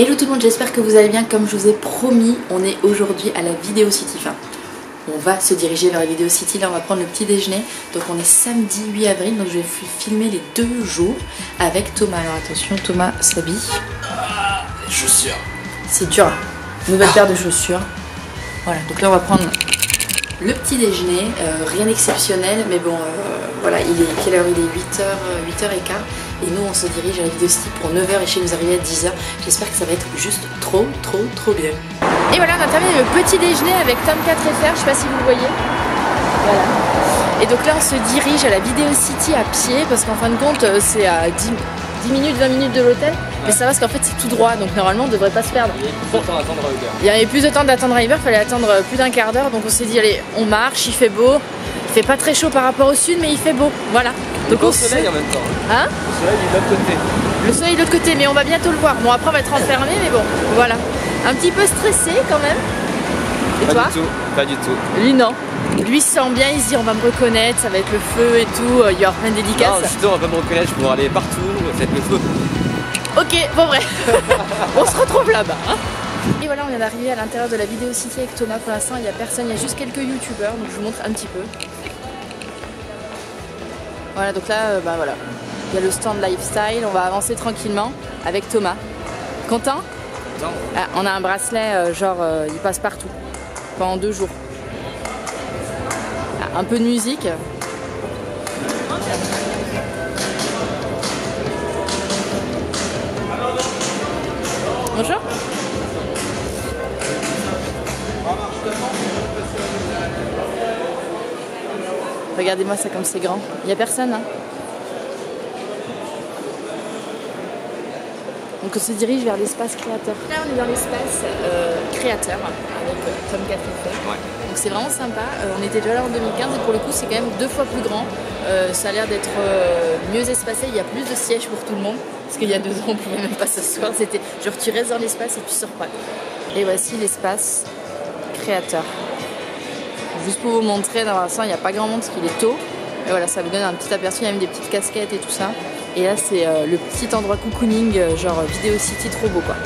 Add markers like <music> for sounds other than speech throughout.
Hello tout le monde, j'espère que vous allez bien. Comme je vous ai promis, on est aujourd'hui à la Vidéo City. Enfin, on va se diriger vers la Vidéo City. Là, on va prendre le petit déjeuner. Donc, on est samedi 8 avril. Donc, je vais filmer les deux jours avec Thomas. Alors, attention, Thomas s'habille. Ah, les chaussures. C'est dur. hein. Nouvelle paire de chaussures. Voilà, donc là, on va prendre le petit déjeuner. Euh, rien d'exceptionnel, mais bon, euh, voilà, il est quelle heure Il est? 8h, 8h15. Et nous, on se dirige à la Vidéo City pour 9h et chez nous arriver à 10h. J'espère que ça va être juste trop, trop, trop bien. Et voilà, on a terminé le petit déjeuner avec Tom 4FR, je sais pas si vous le voyez. Voilà. Et donc là, on se dirige à la Vidéo City à pied parce qu'en fin de compte, euh, c'est à 10, 10 minutes, 20 minutes de l'hôtel. Mais ça va parce qu'en fait, c'est tout droit, donc normalement, on devrait pas se perdre. Il y a plus de temps à attendre Uber. Il y avait plus de temps d'attendre River, il fallait attendre euh, plus d'un quart d'heure, donc on s'est dit, allez, on marche, il fait beau. Il fait pas très chaud par rapport au sud, mais il fait beau. Voilà. Donc au on soleil en même temps. Hein Le soleil est de l'autre côté. Le soleil de l'autre côté, mais on va bientôt le voir. Bon, après, on va être enfermé, mais bon, voilà. Un petit peu stressé quand même. Et Pas toi du tout, pas du tout. Lui, non. Lui sent bien, il se dit on va me reconnaître, ça va être le feu et tout, euh, il y aura plein de Non, dédicaces. justement, on va pas me reconnaître, je pouvoir aller partout, ça va être le feu. Ok, bon bref, <laughs> on se retrouve là-bas. hein. Et voilà, on vient d'arriver à l'intérieur de la vidéo city avec Thomas. Pour l'instant, il n'y a personne, il y a juste quelques youtubeurs, donc je vous montre un petit peu. Voilà, donc là, euh, bah voilà, il y a le stand lifestyle, on va avancer tranquillement avec Thomas. Non. Ah, On a un bracelet, euh, genre, euh, il passe partout, pendant deux jours. Ah, un peu de musique. Bonjour. Regardez-moi ça comme c'est grand. Il n'y a personne. Hein Donc on se dirige vers l'espace créateur. Là on est dans l'espace euh, créateur avec euh, Tom 4 Ouais. Donc c'est vraiment sympa. Euh, on était déjà là en 2015 et pour le coup c'est quand même deux fois plus grand. Euh, ça a l'air d'être euh, mieux espacé. Il y a plus de sièges pour tout le monde. Parce qu'il y a deux ans on pouvait même pas s'asseoir. C'était genre tu restes dans l'espace et tu sors pas. Et voici l'espace créateur. Juste pour vous montrer, dans l'instant il n'y a pas grand monde parce qu'il est tôt. Et voilà, ça vous donne un petit aperçu, il y a même des petites casquettes et tout ça. Et là c'est euh, le petit endroit cocooning, euh, genre Vidéo City, trop beau quoi.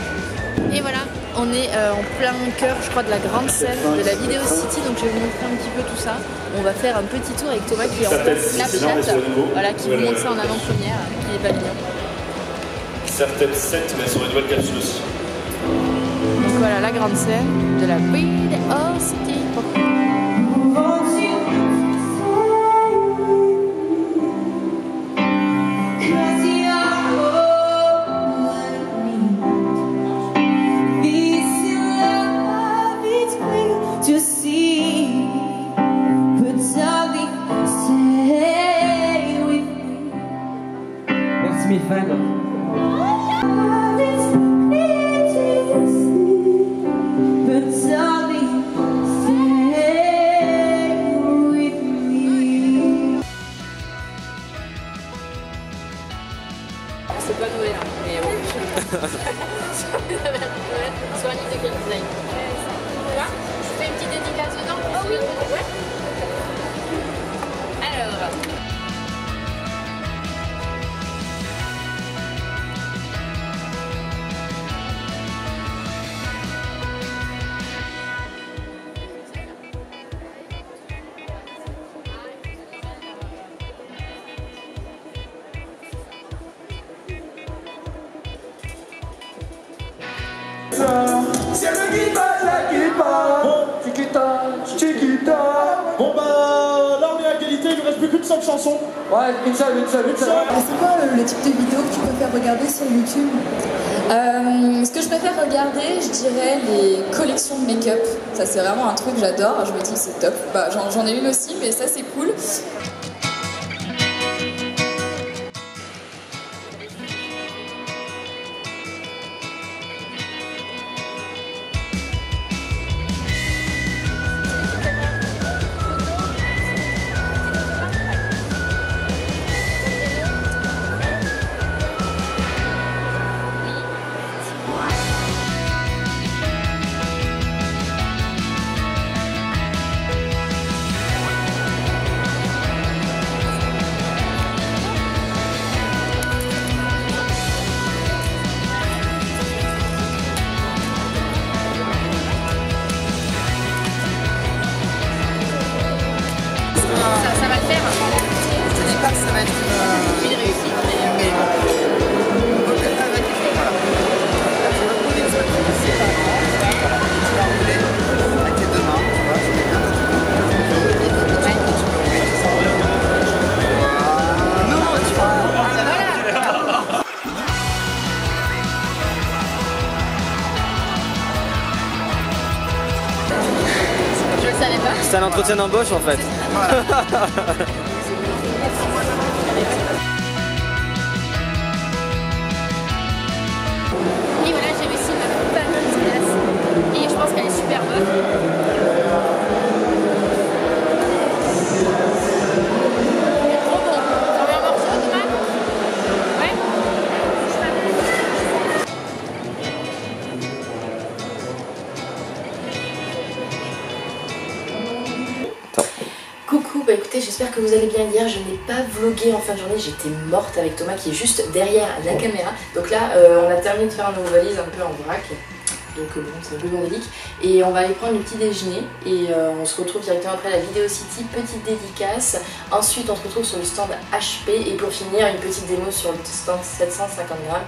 Et voilà, on est euh, en plein cœur, je crois, de la grande scène de la Vidéo City. Donc je vais vous montrer un petit peu tout ça. On va faire un petit tour avec Thomas qui est en Snapchat, voilà, qui vous montre ça en avant-première, qui est pas mignon. Certaines 7, mais elles sont une nouvelle capsule aussi. Donc voilà la grande scène de la Vidéo City. C'est pas Noël, hein, mais bon. Soit un livre de design Tu vois Je fais une petite dédicace dedans Oh oui Ouais. Seule chanson. Ouais, une seule, une seule, une seule. C'est quoi le, type de vidéo que tu préfères regarder sur YouTube Ce que je préfère regarder, je dirais les collections de make-up. Ça, c'est vraiment un truc que j'adore. Je me dis, c'est top. Bah, j'en ai une aussi, mais ça, c'est cool. Savais pas. C'est un entretien d'embauche en fait. <laughs> Et voilà, j'ai réussi ma fameuse glace. Et je pense qu'elle est super bonne. J'espère que vous allez bien hier. Je n'ai pas vlogué en fin de journée, j'étais morte avec Thomas qui est juste derrière la caméra. Donc là, euh, on a terminé de faire nos valises un peu en vrac. Donc euh, bon, c'est un peu bordélique. Et on va aller prendre le petit déjeuner et euh, on se retrouve directement après la Vidéo City, petite dédicace. Ensuite, on se retrouve sur le stand HP et pour finir, une petite démo sur le stand 750 grammes.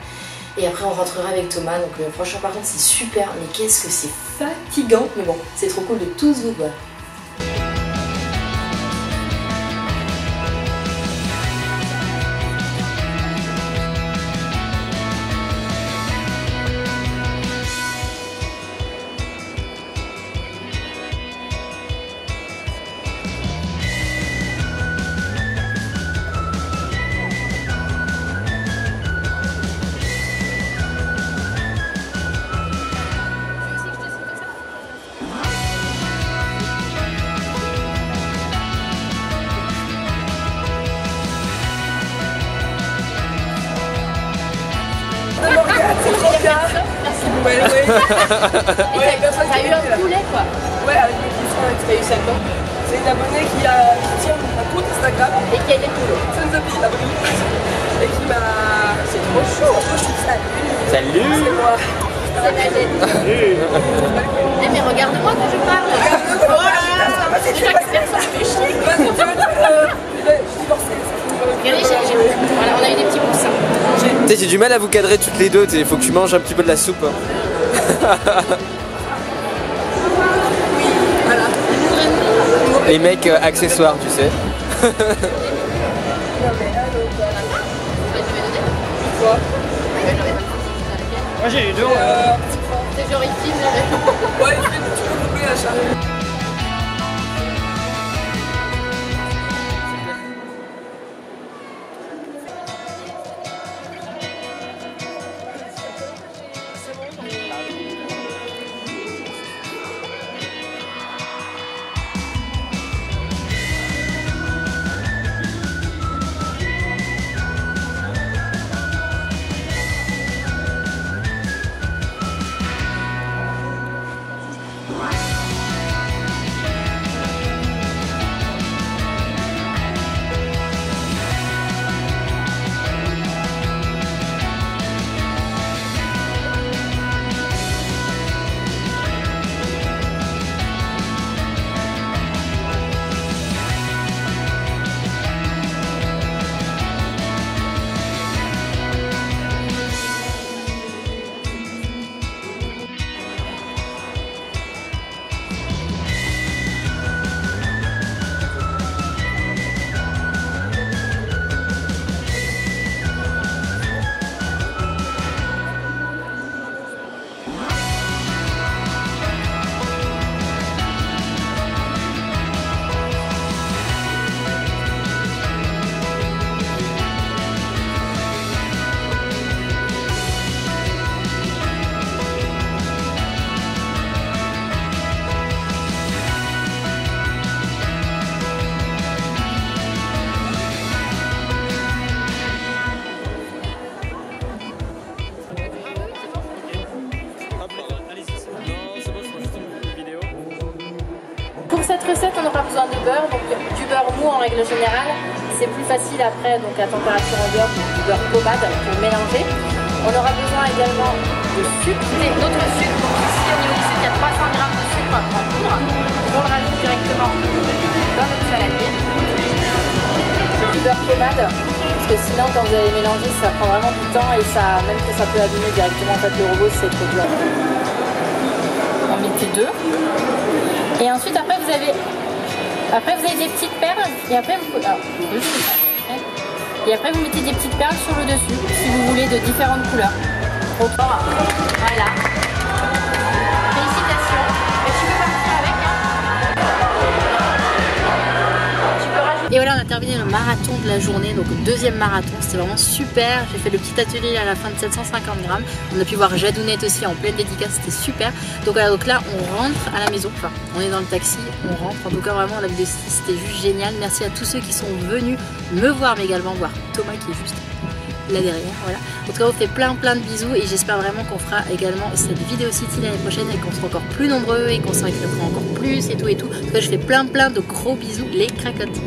Et après, on rentrera avec Thomas. Donc franchement, par contre, c'est super. Mais qu'est-ce que c'est fatigant. Mais bon, c'est trop cool de tous vous voir. Ouais, ouais. Et t'as personne t'as eu un poulet quoi. Ouais, avec une question avec Space Satan. C'est une abonnée qui, a, qui tient un compte Instagram, Et qui a des poulots. Sons of Avril, et qui m'a. C'est trop chaud. Trop chaud, ça. Salut C'est moi. Tête. Eh mais regarde-moi quand je parle. Oh là là, c'est Putain, que personne fait chier. Euh, Je suis divorcée. Regardez, j'ai- voilà, on a eu des petits poussins. Tu sais, j'ai du mal à vous cadrer toutes les deux, il faut que tu manges un petit peu de la soupe. Les mecs euh, accessoires, tu sais. Euh, C'est genre ici, mais- Ouais, tu peux couper la charrue. Cette recette, on aura besoin de beurre, donc du beurre mou en règle générale. C'est plus facile après, donc à température ambiante, du beurre pommade pour mélanger. On aura besoin également de sucre, et d'autres sucres. Donc ici, au niveau du sucre, il y a 300 g de sucre en poudre. On le rajoute directement dans notre saladier. Du beurre pommade, parce que sinon, quand vous allez mélanger, ça prend vraiment du temps et ça, même que ça peut abîmer directement en fait, le robot, c'est trop dur. On mettait deux. Et ensuite, après, vous avez, après, vous avez des petites perles. Et après, vous, deux, et après, vous mettez des petites perles sur le dessus, si vous voulez, de différentes couleurs. Voilà. Terminé le marathon de la journée, donc deuxième marathon, c'était vraiment super. J'ai fait le petit atelier à la fin de 750 grammes. On a pu voir Jadounette aussi en pleine dédicace, c'était super. Donc voilà, donc là on rentre à la maison, enfin on est dans le taxi, on rentre. En tout cas vraiment la vidéo c'était juste génial. Merci à tous ceux qui sont venus me voir, mais également voir Thomas qui est juste là derrière. Voilà. En tout cas, on fait plein plein de bisous et j'espère vraiment qu'on fera également cette vidéo city l'année prochaine et qu'on sera encore plus nombreux et qu'on s'en encore plus et tout et tout. En tout cas, je fais plein plein de gros bisous les cracottes.